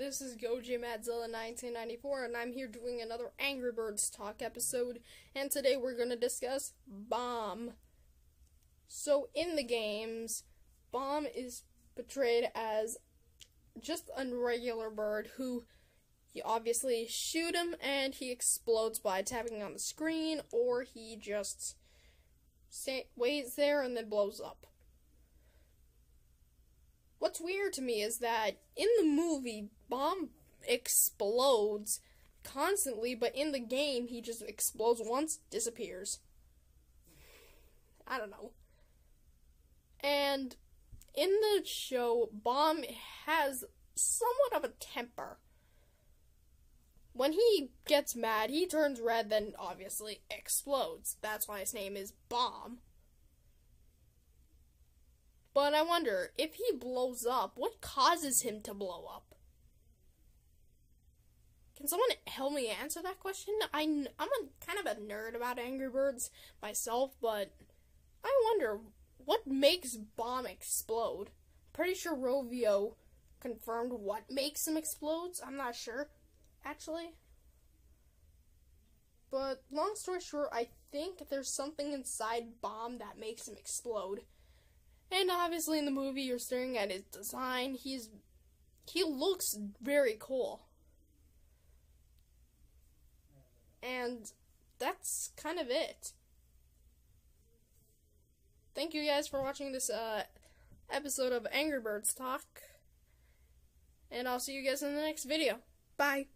this is Goji Madzilla 1994, and I'm here doing another Angry Birds Talk episode. And today we're going to discuss Bomb. So, in the games, Bomb is portrayed as just a regular bird who you obviously shoot him and he explodes by tapping on the screen, or he just waits there and then blows up what's weird to me is that in the movie, Bomb explodes constantly, but in the game, he just explodes once, disappears. I don't know. And in the show, Bomb has somewhat of a temper. When he gets mad, he turns red, then obviously explodes. That's why his name is Bomb. But I wonder, if he blows up, what causes him to blow up? Can someone help me answer that question? I, I'm a, kind of a nerd about Angry Birds myself, but I wonder, what makes Bomb explode? Pretty sure Rovio confirmed what makes him explode. I'm not sure, actually. But long story short, I think there's something inside Bomb that makes him explode. And obviously in the movie you're staring at his design. He's he looks very cool. And that's kind of it. Thank you guys for watching this uh, episode of Angry Birds Talk. And I'll see you guys in the next video. Bye.